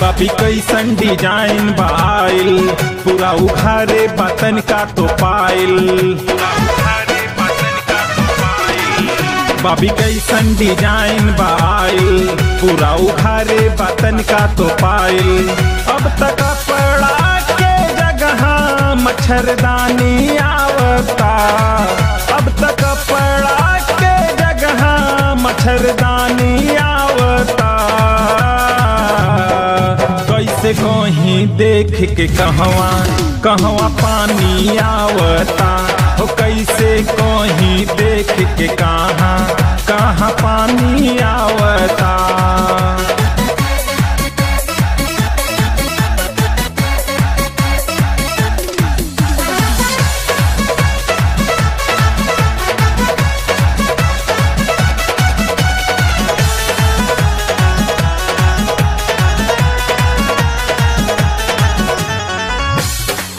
बाबी कैसन design bile. पूरा उघारे बतन का तो पाइल। बाबी कैसन डिज़ाइन बाइल। पूरा उघारे बतन का तो पाइल। अब तक पड़ा के जगह मच्छरदानी आवता कैसे ही देख के कहवा कहवा पानी आवता। हो कैसे को ही देख के कहाँ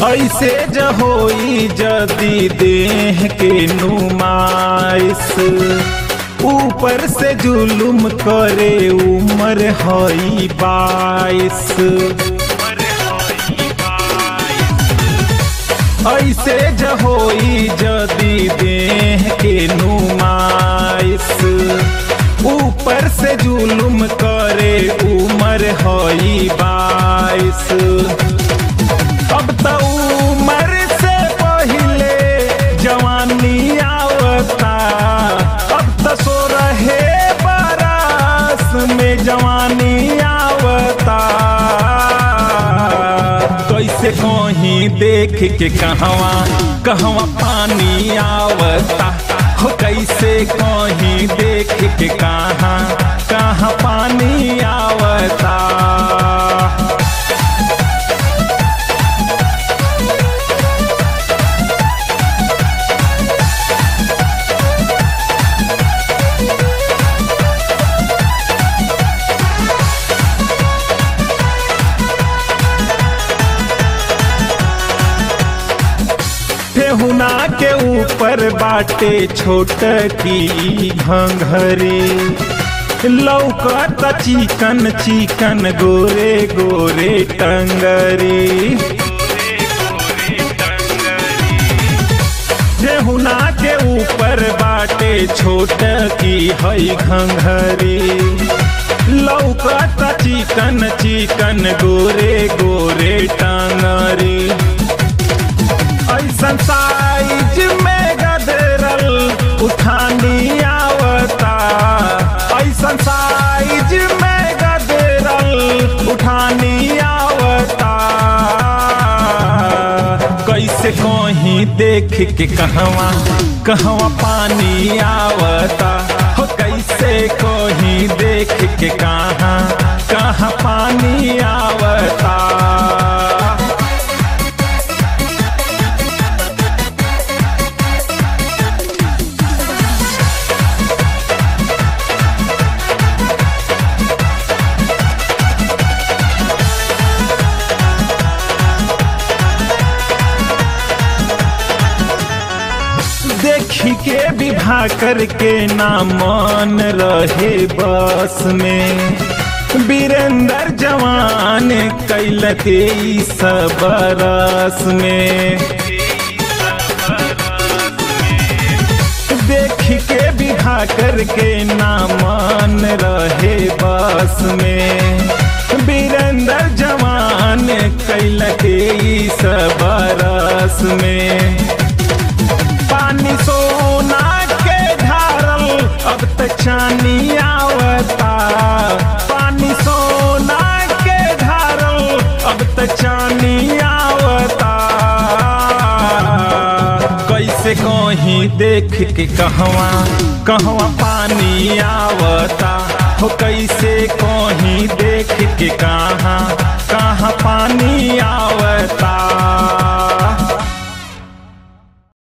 ऐसे जहोई जदी देह के नुमाइश, ऊपर से जुलुम करे उमर हई बाईस ऐसे जहोई जदी देह के नुमाइश, ऊपर से जुलुम करे उमर हई बाईस कैसे कहीं देख के कहवा कहवा पानी आवता। हो कैसे कहीं देख के कहाँ ऊपर बाटे छोट की घंघरी लौकत चिकन चिकन गोरे गोरे टंगरी। ठेहुना के ऊपर बाटे छोट की हई घंघरी। लौकत चिकन चिकन गोरे गोरे टंगरी। ऐसन कहीं देख के कहवा कहवा पानी आवता। हो कैसे ही देख के कहा कहा पानी आवता? विवाह करके ना मन रहे बस में। वीरेंद्र जवान कैलते सब बरस में। देख के विवाह करके ना मन रहे बस में। वीरेंद्र जवान कैलते सब बरस में। पानी तक चानी आवता। पानी सोना के ढारल अब तक चानी आवता। कैसे कहीं देख के कहवा कहवा पानी आवता। हो कैसे कहीं देख के कहाँ कहाँ पानी आवता।